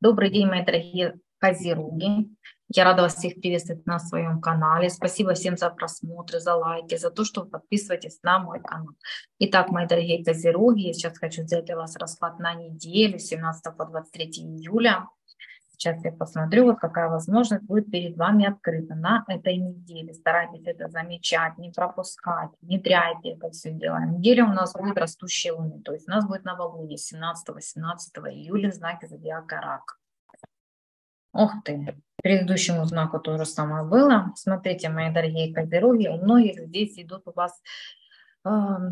Добрый день, мои дорогие козероги. Я рада вас всех приветствовать на своем канале. Спасибо всем за просмотры, за лайки, за то, что вы подписываетесь на мой канал. Итак, мои дорогие козероги, я сейчас хочу сделать для вас расклад на неделю с 17 по 23 июля. Сейчас я посмотрю, вот какая возможность будет перед вами открыта на этой неделе. Старайтесь это замечать, не пропускать, внедряйте это все дело. Неделя у нас будет растущая луны, то есть у нас будет новолуние 17-18 июля в знаке зодиака Рак. Ух ты, предыдущему знаку то же самое было. Смотрите, мои дорогие козероги, у многих здесь идут у вас э,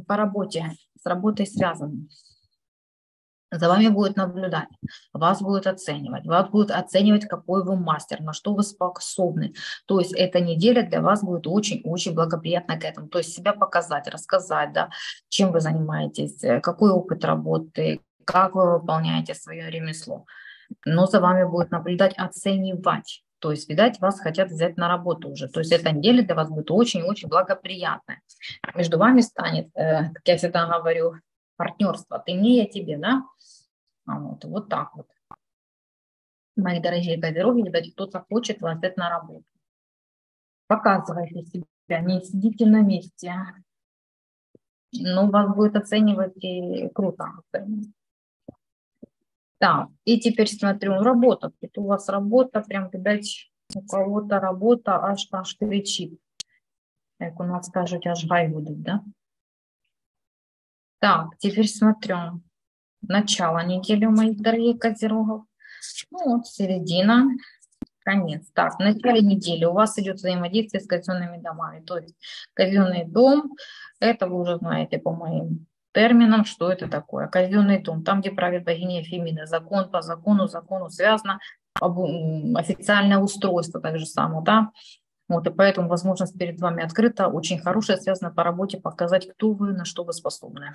по работе, с работой связаны за вами будет наблюдать, вас будет оценивать, вас будет оценивать, какой вы мастер, на что вы способны. То есть эта неделя для вас будет очень-очень благоприятна к этому. То есть себя показать, рассказать, да, чем вы занимаетесь, э, какой опыт работы, как вы выполняете свое ремесло. Но за вами будет наблюдать, оценивать. То есть, видать, вас хотят взять на работу уже. То есть эта неделя для вас будет очень-очень благоприятная. Между вами станет, э, как я всегда говорю, партнерство. Ты мне, я тебе, да? А вот, вот так вот. Мои дорогие козероги, видать, кто-то хочет вас на работу. Показывайте себя, не сидите на месте. Ну, вас будет оценивать и круто оценивать. Так, и теперь смотрю, работа. Это у вас работа, прям, видать, у кого-то работа аж, аж кричит. Как у нас скажут, аж гай будет, да? Так, теперь смотрю. Начало недели у моих дорогих козерогов. Ну вот, середина, конец. Так, в начале недели у вас идет взаимодействие с казенными домами. То есть казенный дом, это вы уже знаете по моим терминам, что это такое. Казенный дом, там, где правит богиня Фемина. Закон по закону, закону связано. Официальное устройство так же само, да. Вот, и поэтому возможность перед вами открыта, очень хорошая, связана по работе, показать, кто вы, на что вы способны.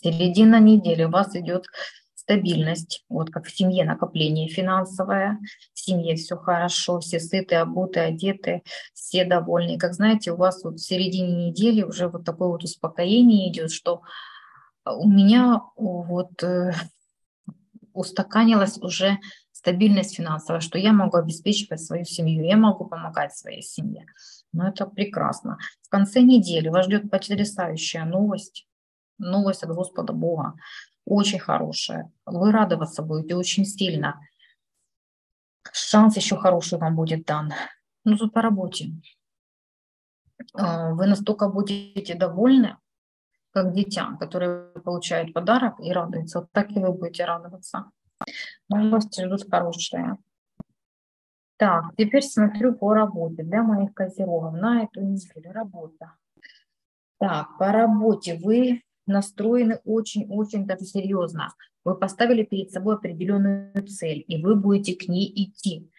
Середина недели у вас идет стабильность, вот как в семье накопление финансовое, в семье все хорошо, все сыты, обуты, одеты, все довольны. Как знаете, у вас вот в середине недели уже вот такое вот успокоение идет, что у меня вот э, устаканилась уже стабильность финансовая, что я могу обеспечивать свою семью, я могу помогать своей семье. Но ну, это прекрасно. В конце недели вас ждет потрясающая новость, новость от Господа Бога, очень хорошая. Вы радоваться будете очень сильно. Шанс еще хороший вам будет дан. Ну, тут по работе. А, вы настолько будете довольны, как дитя, которое получает подарок и радуется. Вот так и вы будете радоваться. Новости ждут хорошие. Так, теперь смотрю по работе для моих козерогов на эту неделю. Работа. Так, по работе вы настроены очень-очень даже серьезно. Вы поставили перед собой определенную цель, и вы будете к ней идти.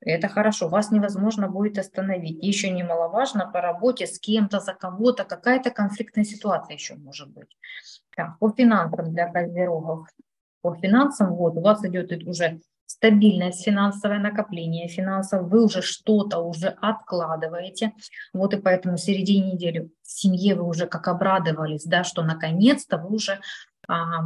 Это хорошо, вас невозможно будет остановить. Еще немаловажно по работе с кем-то, за кого-то, какая-то конфликтная ситуация еще может быть. Так, по финансам для козерогов по финансам, вот у вас идет уже стабильность финансовое накопление финансов, вы уже что-то уже откладываете, вот и поэтому в середине недели в семье вы уже как обрадовались, да, что наконец-то вы уже а,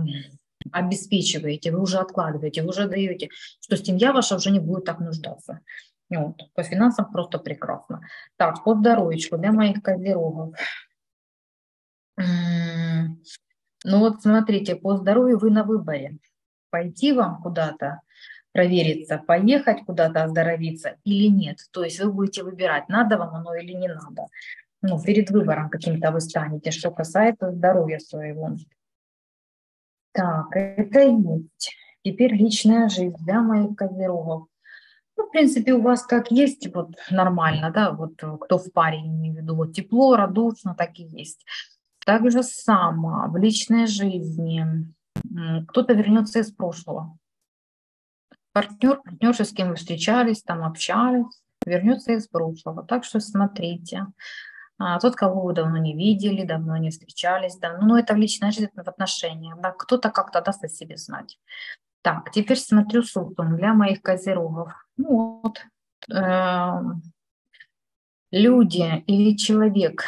обеспечиваете, вы уже откладываете, вы уже даете, что семья ваша уже не будет так нуждаться. Вот. По финансам просто прекрасно. Так, по здоровью для моих козерогов. Ну вот смотрите, по здоровью вы на выборе. Пойти вам куда-то провериться, поехать куда-то оздоровиться или нет. То есть вы будете выбирать, надо вам оно или не надо. Ну, перед выбором каким-то вы станете, что касается здоровья своего. Так, это есть. Теперь личная жизнь для моих козерогов. Ну, в принципе, у вас как есть, вот нормально, да, вот кто в паре, имею в виду, вот тепло, радушно, так и есть. Так же само в личной жизни кто-то вернется из прошлого. Партнер, партнерша, с кем вы встречались, там общались, вернется из прошлого. Так что смотрите. А, тот, кого вы давно не видели, давно не встречались, да, ну, это в личной жизни, в отношениях, да, кто-то как-то даст о себе знать. Так, теперь смотрю сутом для моих козерогов. Ну, вот, э, люди или человек,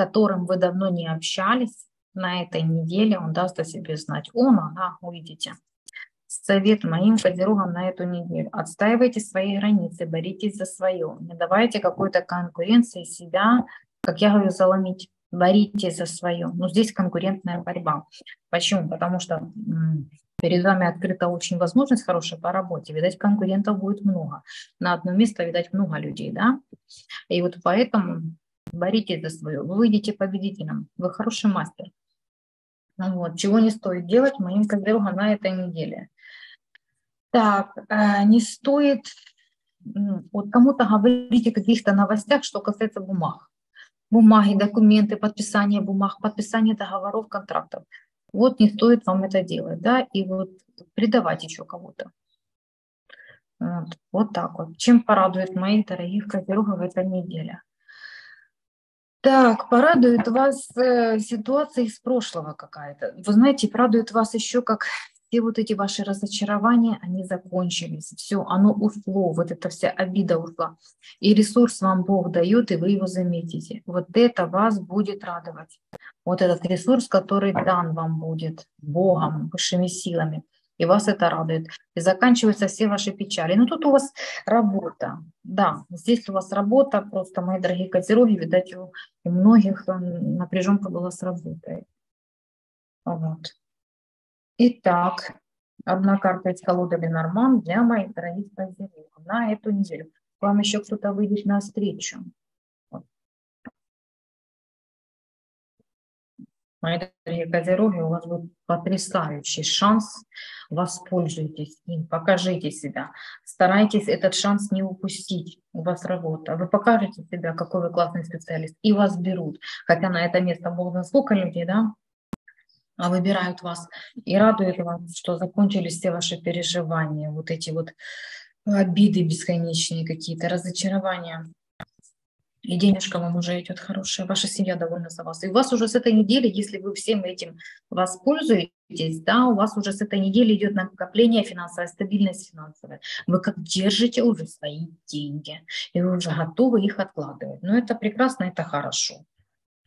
которым вы давно не общались, на этой неделе он даст о себе знать. Он, она, увидите. Совет моим козерогам на эту неделю. Отстаивайте свои границы, боритесь за свое. Не давайте какой-то конкуренции себя, как я говорю, заломить. Боритесь за свое. Но здесь конкурентная борьба. Почему? Потому что перед вами открыта очень возможность хорошая по работе. Видать, конкурентов будет много. На одно место, видать, много людей, да? И вот поэтому боритесь за свое. Вы выйдете победителем. Вы хороший мастер. Ну вот. Чего не стоит делать моим козерогам на этой неделе. Так, э, не стоит вот кому-то говорить о каких-то новостях, что касается бумаг. Бумаги, документы, подписание бумаг, подписание договоров, контрактов. Вот не стоит вам это делать, да, и вот предавать еще кого-то. Вот, вот так вот. Чем порадует моих дорогих козерогов эта неделя? Так, порадует вас э, ситуация из прошлого какая-то. Вы знаете, порадует вас еще как все вот эти ваши разочарования, они закончились, все, оно ушло, вот эта вся обида ушла. И ресурс вам Бог дает, и вы его заметите. Вот это вас будет радовать. Вот этот ресурс, который дан вам будет Богом, высшими силами. И вас это радует. И заканчиваются все ваши печали. Ну тут у вас работа. Да, здесь у вас работа. Просто, мои дорогие козероги, видать, у, у многих э, напряженка была с работой. Вот. Итак, одна карта из колоды Ленорман для моих дорогих козерогов на эту неделю. Вам еще кто-то выйдет на встречу. Мои дорогие козероги, у вас будет потрясающий шанс, воспользуйтесь им, покажите себя, старайтесь этот шанс не упустить, у вас работа, вы покажете себя, какой вы классный специалист, и вас берут, хотя на это место было сколько людей, да, а выбирают вас. И радует вас, что закончились все ваши переживания, вот эти вот обиды бесконечные какие-то, разочарования. И денежка вам уже идет хорошая, ваша семья довольна за вас. И у вас уже с этой недели, если вы всем этим воспользуетесь, да, у вас уже с этой недели идет накопление финансовой, стабильность финансовая. Вы как держите уже свои деньги, и вы уже готовы их откладывать. Но это прекрасно, это хорошо.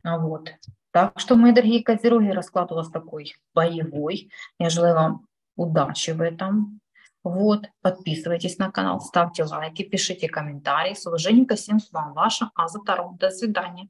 А вот. Так что, мои дорогие козероги, расклад у вас такой боевой. Я желаю вам удачи в этом. Вот, подписывайтесь на канал, ставьте лайки, пишите комментарии. С уважением ко всем с вами, ваша Аза Таро. До свидания.